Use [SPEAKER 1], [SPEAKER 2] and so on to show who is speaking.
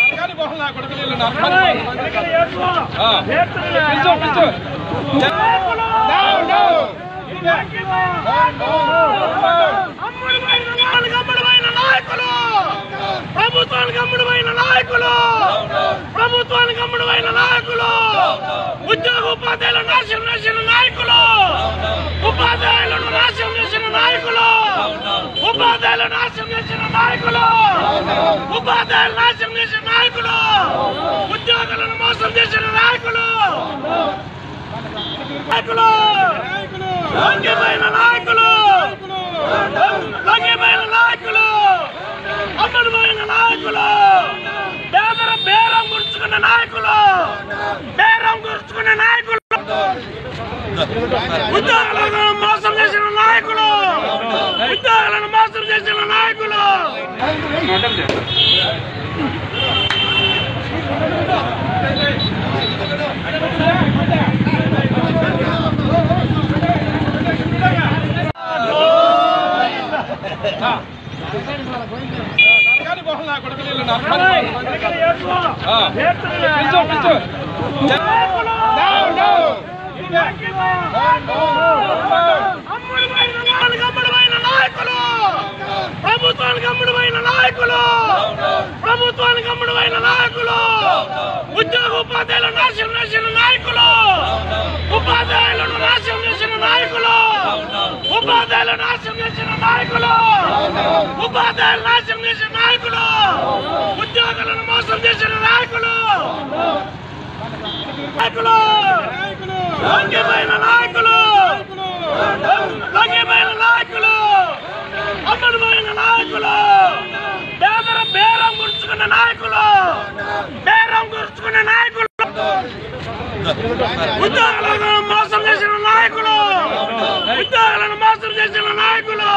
[SPEAKER 1] నరకాలి పోహం నా కొడుకులు వీళ్ళు నరకాలి. పిలుచు, పిలుచు.
[SPEAKER 2] ప్రభుత్వానికి అమ్ముడుమైన నాయకులు. ప్రభుత్వానికి అమ్ముడుమైన నాయకులు. ఉద్యోగ ఉపాధ్యాయుల నాశనం చేసిన నాయకులు. ఉపాధ్యాయులను నాశనం చేసిన నాయకులు. ఉపాధ్యాయుల నాశనం ఉపాధ్యాయులు నాశనం చేసిన నాయకులు ఉద్యోగులను మోసం చేసిన నాయకులు. నాయకులు లొంగిపోయిన నాయకులు. లొంగిపోయిన నాయకులు. అమ్ముడుపోయిన నాయకులు. పేదల బేరం గుర్చుకున్న నాయకులు. బేరం గుర్చుకున్న నాయకులు. ఉద్యోగులను మోసం చేసిన నాయకులు. ఉద్యోగులను మోసం చేసిన నాయకులు.
[SPEAKER 1] నరకాలి పోహం నా కొడుకులు వీళ్ళు నరకాలి. పిలుచు, పిలుచు.
[SPEAKER 2] నాయకులు ప్రభుత్వానికి అమ్ముడుపోయిన నాయకులు ప్రభుత్వానికి అమ్ముడుపోయిన నాయకులు ఉద్యోగ ఉపాధ్యాయుల నాశనం చేసిన నాయకులు ఉపాధ్యాయులను నాశనం చేసిన నాయకులు ఉపాధ్యాయుల నాశనం చేసిన ఉపాధ్యాయులు నాశనం చేసిన నాయకులు ఉద్యోగులను మోసం చేసిన నాయకులు నాయకులు లొంగిపోయిన నాయకులు లొంగిపోయిన నాయకులు అమ్ముడుపోయిన నాయకులు పేదల బేరం గుర్చుకున్న నాయకులు బేరం గుర్చుకున్న నాయకులు ఉద్యోగులను మోసం చేసిన నాయకులు. ఉద్యోగులను మోసం చేసిన నాయకులు.